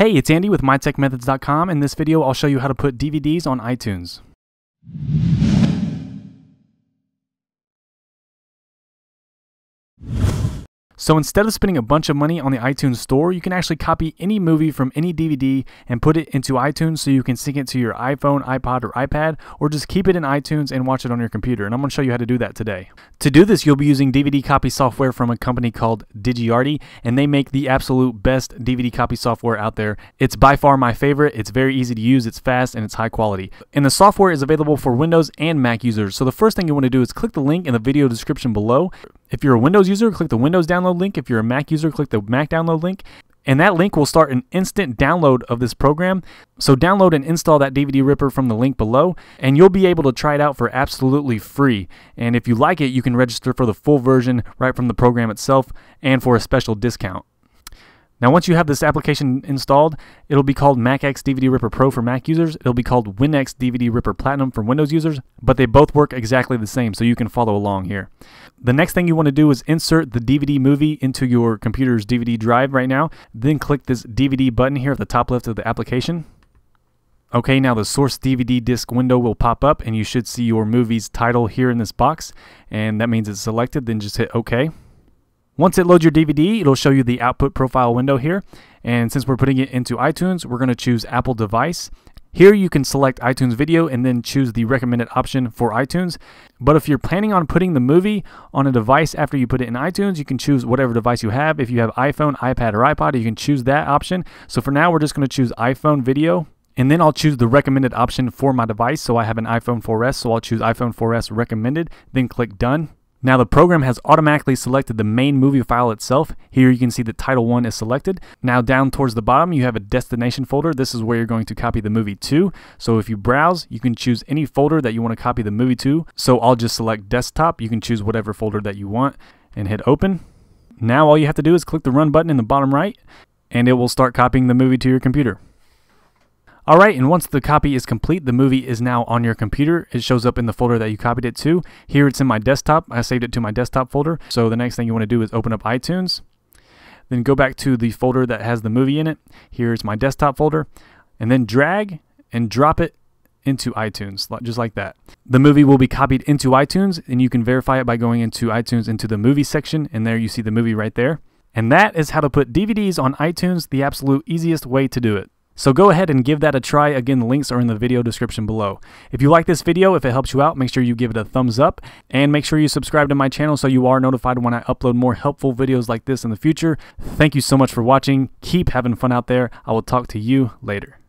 Hey, it's Andy with MyTechMethods.com. In this video, I'll show you how to put DVDs on iTunes. So instead of spending a bunch of money on the iTunes store, you can actually copy any movie from any DVD and put it into iTunes so you can sync it to your iPhone, iPod, or iPad, or just keep it in iTunes and watch it on your computer. And I'm going to show you how to do that today. To do this, you'll be using DVD copy software from a company called DigiArty, and they make the absolute best DVD copy software out there. It's by far my favorite. It's very easy to use, it's fast, and it's high quality. And the software is available for Windows and Mac users. So the first thing you want to do is click the link in the video description below. If you're a Windows user, click the Windows download link. If you're a Mac user, click the Mac download link. And that link will start an instant download of this program. So download and install that DVD Ripper from the link below, and you'll be able to try it out for absolutely free. And if you like it, you can register for the full version right from the program itself and for a special discount. Now, once you have this application installed, it'll be called MacX DVD Ripper Pro for Mac users. It'll be called WinX DVD Ripper Platinum for Windows users, but they both work exactly the same, so you can follow along here. The next thing you want to do is insert the DVD movie into your computer's DVD drive right now. Then click this DVD button here at the top left of the application. Okay, now the source DVD disc window will pop up and you should see your movie's title here in this box. And that means it's selected, then just hit OK. Once it loads your DVD, it'll show you the output profile window here. And since we're putting it into iTunes, we're going to choose Apple device. Here you can select iTunes Video and then choose the recommended option for iTunes. But if you're planning on putting the movie on a device after you put it in iTunes, you can choose whatever device you have. If you have iPhone, iPad, or iPod, you can choose that option. So for now, we're just going to choose iPhone Video. And then I'll choose the recommended option for my device. So I have an iPhone 4S, so I'll choose iPhone 4S recommended, then click Done. Now the program has automatically selected the main movie file itself. Here you can see that title 1 is selected. Now down towards the bottom you have a destination folder. This is where you're going to copy the movie to. So if you browse, you can choose any folder that you want to copy the movie to. So I'll just select desktop. You can choose whatever folder that you want and hit open. Now all you have to do is click the run button in the bottom right and it will start copying the movie to your computer. Alright, and once the copy is complete, the movie is now on your computer. It shows up in the folder that you copied it to. Here it's in my desktop. I saved it to my desktop folder. So the next thing you want to do is open up iTunes. Then go back to the folder that has the movie in it. Here's my desktop folder. And then drag and drop it into iTunes, just like that. The movie will be copied into iTunes, and you can verify it by going into iTunes into the movie section, and there you see the movie right there. And that is how to put DVDs on iTunes, the absolute easiest way to do it. So go ahead and give that a try. Again, the links are in the video description below. If you like this video, if it helps you out, make sure you give it a thumbs up and make sure you subscribe to my channel so you are notified when I upload more helpful videos like this in the future. Thank you so much for watching. Keep having fun out there. I will talk to you later.